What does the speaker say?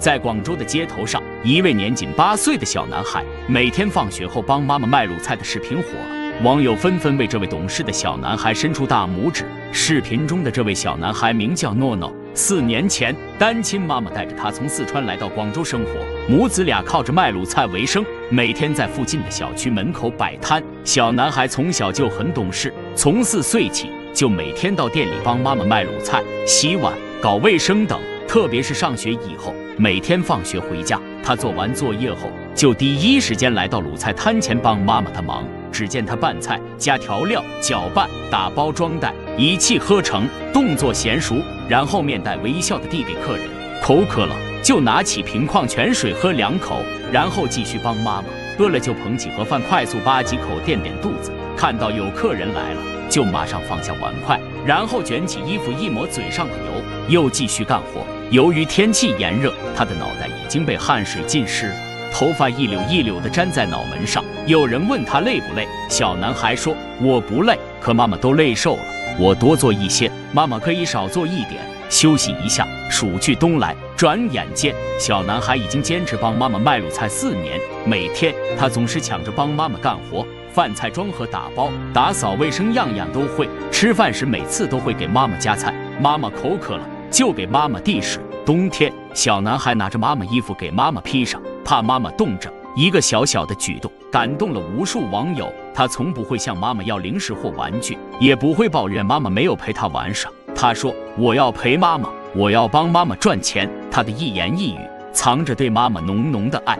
在广州的街头上，一位年仅八岁的小男孩每天放学后帮妈妈卖卤菜的视频火了，网友纷纷为这位懂事的小男孩伸出大拇指。视频中的这位小男孩名叫诺诺，四年前单亲妈妈带着他从四川来到广州生活，母子俩靠着卖卤菜为生，每天在附近的小区门口摆摊。小男孩从小就很懂事，从四岁起就每天到店里帮妈妈卖卤菜、洗碗、搞卫生等。特别是上学以后，每天放学回家，他做完作业后就第一时间来到卤菜摊前帮妈妈的忙。只见他拌菜、加调料、搅拌、打包装袋，一气呵成，动作娴熟，然后面带微笑的递给客人。口渴了就拿起瓶矿泉水喝两口，然后继续帮妈妈。饿了就捧起盒饭快速扒几口垫垫肚子。看到有客人来了，就马上放下碗筷，然后卷起衣服一抹嘴上的油，又继续干活。由于天气炎热，他的脑袋已经被汗水浸湿了，头发一绺一绺的粘在脑门上。有人问他累不累，小男孩说：“我不累，可妈妈都累瘦了，我多做一些，妈妈可以少做一点，休息一下，暑去冬来。”转眼间，小男孩已经坚持帮妈妈卖卤菜四年，每天他总是抢着帮妈妈干活，饭菜装盒、打包、打扫卫生，样样都会。吃饭时每次都会给妈妈夹菜，妈妈口渴了。就给妈妈递水。冬天，小男孩拿着妈妈衣服给妈妈披上，怕妈妈冻着。一个小小的举动感动了无数网友。他从不会向妈妈要零食或玩具，也不会抱怨妈妈没有陪他玩耍。他说：“我要陪妈妈，我要帮妈妈赚钱。”他的一言一语藏着对妈妈浓浓的爱。